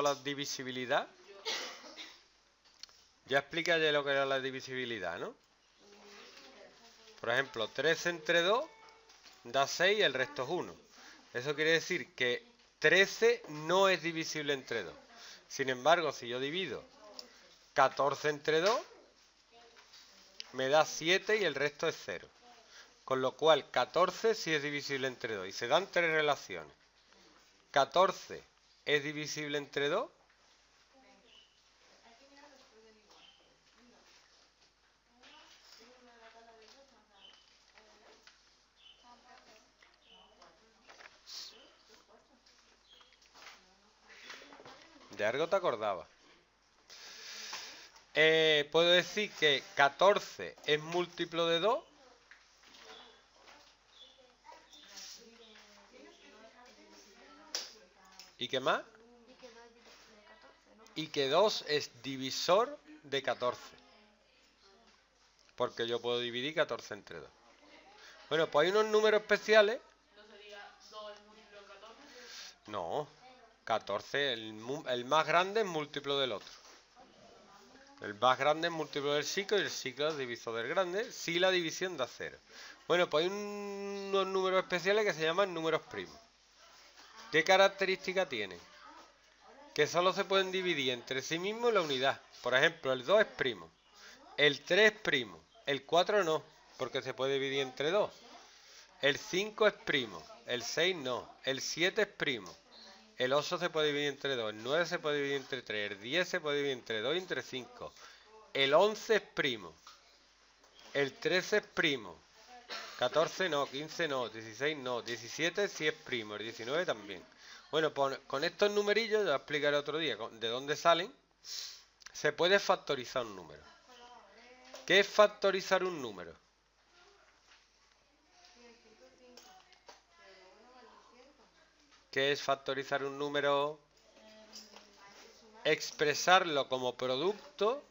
la divisibilidad? Ya explica ya lo que era la divisibilidad, ¿no? Por ejemplo, 3 entre 2 da 6 y el resto es 1. Eso quiere decir que 13 no es divisible entre 2. Sin embargo, si yo divido 14 entre 2, me da 7 y el resto es 0. Con lo cual 14 sí es divisible entre 2. Y se dan tres relaciones. 14 es divisible entre 2. De algo te acordaba. Eh, puedo decir que 14 es múltiplo de 2. ¿Y qué más? Y que 2 es divisor de 14. Porque yo puedo dividir 14 entre 2. Bueno, pues hay unos números especiales. ¿No sería 2 es múltiplo de 14? No, 14, el, el más grande es múltiplo del otro. El más grande es múltiplo del chico y el chico es divisor del grande si la división da cero. Bueno, pues hay un- unos números especiales que se llaman números primos. ¿Qué característica tienen? Que solo se pueden dividir entre sí mismos la unidad. Por ejemplo, el 2 es primo. El 3 es primo. El 4 no, porque se puede dividir entre 2. El 5 es primo. El 6 no. El 7 es primo. El 8 se puede dividir entre 2. El 9 se puede dividir entre 3. El 10 se puede dividir entre 2 y entre 5. El 11 es primo. El 13 es primo. 14 no, 15 no, 16 no, 17 sí es primo, el 19 también. Bueno, pues con estos numerillos, ya explicaré otro día de dónde salen, se puede factorizar un número. ¿Qué es factorizar un número? ¿Qué es factorizar un número? Expresarlo como producto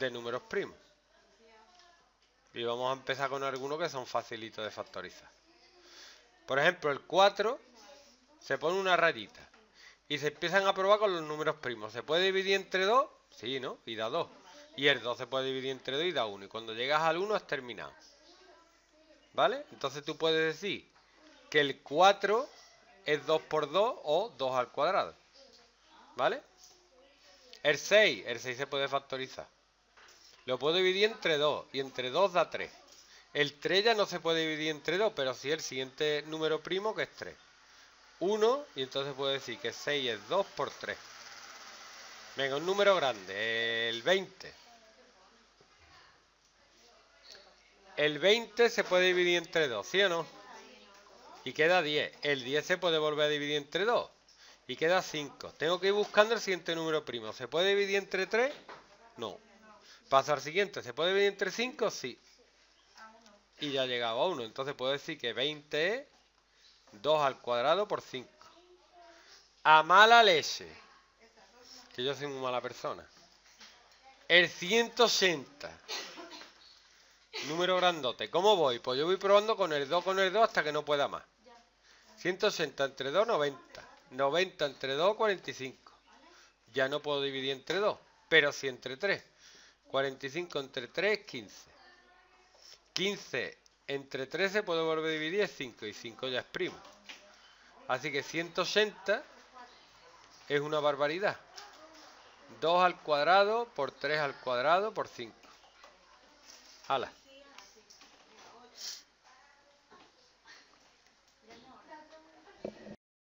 de números primos. Y vamos a empezar con algunos que son facilitos de factorizar. Por ejemplo, el 4 se pone una rayita y se empiezan a probar con los números primos. ¿Se puede dividir entre 2? Sí, ¿no? Y da 2. Y el 2 se puede dividir entre 2 y da 1. Y cuando llegas al 1 has terminado. ¿Vale? Entonces tú puedes decir que el 4 es 2 por 2 o 2 al cuadrado. ¿Vale? El 6, el 6 se puede factorizar. Lo puedo dividir entre 2 y entre 2 da 3. El 3 ya no se puede dividir entre 2, pero sí el siguiente número primo que es 3. 1 y entonces puedo decir que 6 es 2 por 3. Venga, un número grande, el 20. El 20 se puede dividir entre 2, ¿sí o no? Y queda 10. El 10 se puede volver a dividir entre 2. Y queda 5. Tengo que ir buscando el siguiente número primo. ¿Se puede dividir entre 3? No. Pasa al siguiente. ¿Se puede dividir entre 5? Sí. Y ya ha llegado a 1. Entonces puedo decir que 20 es 2 al cuadrado por 5. A mala leche. Que yo soy muy mala persona. El 180. Número grandote. ¿Cómo voy? Pues yo voy probando con el 2, con el 2 hasta que no pueda más. 180 entre 2, 90. 90 entre 2, 45. Ya no puedo dividir entre 2, pero sí entre 3. 45 entre 3, 15. 15 entre 3 se puede volver a dividir es 5 y 5 ya es primo. Así que 180 es una barbaridad. 2 al cuadrado por 3 al cuadrado por 5. Hala.